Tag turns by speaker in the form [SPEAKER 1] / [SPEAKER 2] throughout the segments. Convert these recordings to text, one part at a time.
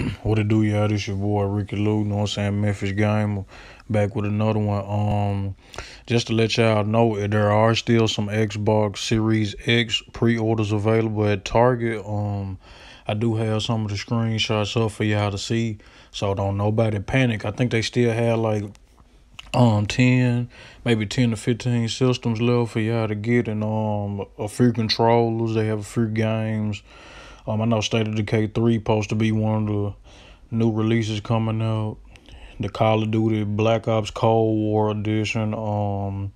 [SPEAKER 1] what it do, y'all? This your boy Ricky Lou, you know what I'm saying? Memphis Gamer Back with another one. Um, just to let y'all know, there are still some Xbox Series X pre-orders available at Target. Um, I do have some of the screenshots up for y'all to see, so don't nobody panic. I think they still have like um 10 maybe 10 to 15 systems left for y'all to get and um a few controllers they have a few games um, I know State of Decay 3 supposed to be one of the new releases coming out. The Call of Duty Black Ops Cold War Edition. Um,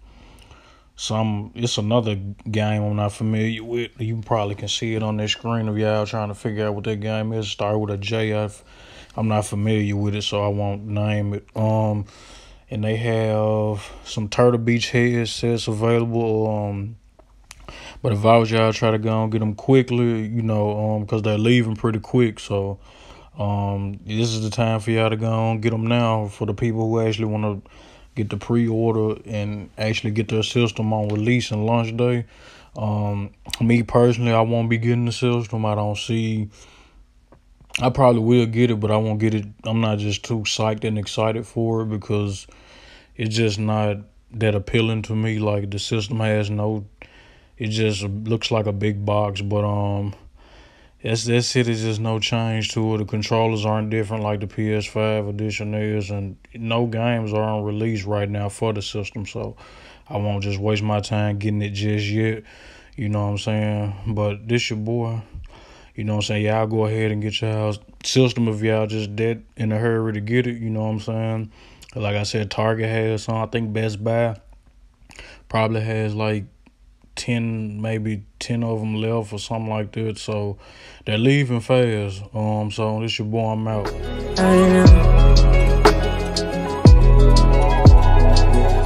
[SPEAKER 1] some it's another game I'm not familiar with. You probably can see it on the screen of y'all trying to figure out what that game is. Start with a J. I've, I'm not familiar with it, so I won't name it. Um, and they have some Turtle Beach headsets available. Um, but if I was y'all, try to go and get them quickly, you know, um, because they're leaving pretty quick. So, um, this is the time for y'all to go and get them now for the people who actually want to get the pre-order and actually get their system on release and launch day. Um, me personally, I won't be getting the system. I don't see. I probably will get it, but I won't get it. I'm not just too psyched and excited for it because it's just not that appealing to me. Like the system has no it just looks like a big box, but um, that's that's it. Is just no change to it. The controllers aren't different like the PS5 edition is, and no games are on release right now for the system. So I won't just waste my time getting it just yet. You know what I'm saying? But this your boy. You know what I'm saying? Y'all go ahead and get y'all system if y'all just dead in a hurry to get it. You know what I'm saying? Like I said, Target has some. I think Best Buy probably has like 10 maybe 10 of them left or something like that so they're leaving fast um so this your boy i'm out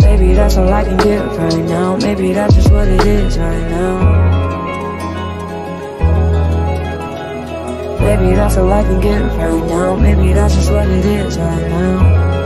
[SPEAKER 2] Maybe that's all I can get right now. Maybe that's just what it is right now. Maybe that's all I can get right now. Maybe that's just what it is. Right now.